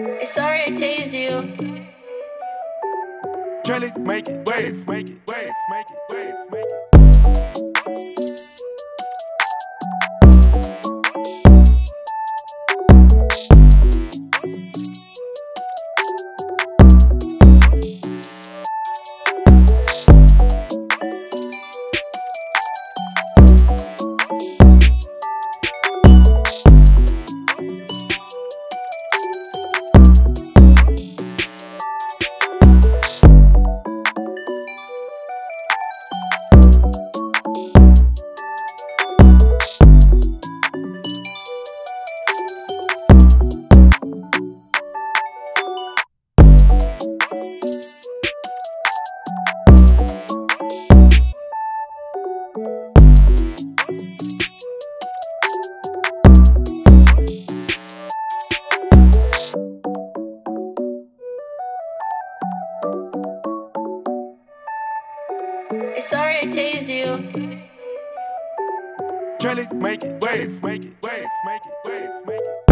It's sorry I tased you. Jelly, make it wave, make it wave, make it wave, make it. Sorry I tased you. Jelly, make it wave, make it wave, make it wave, make it.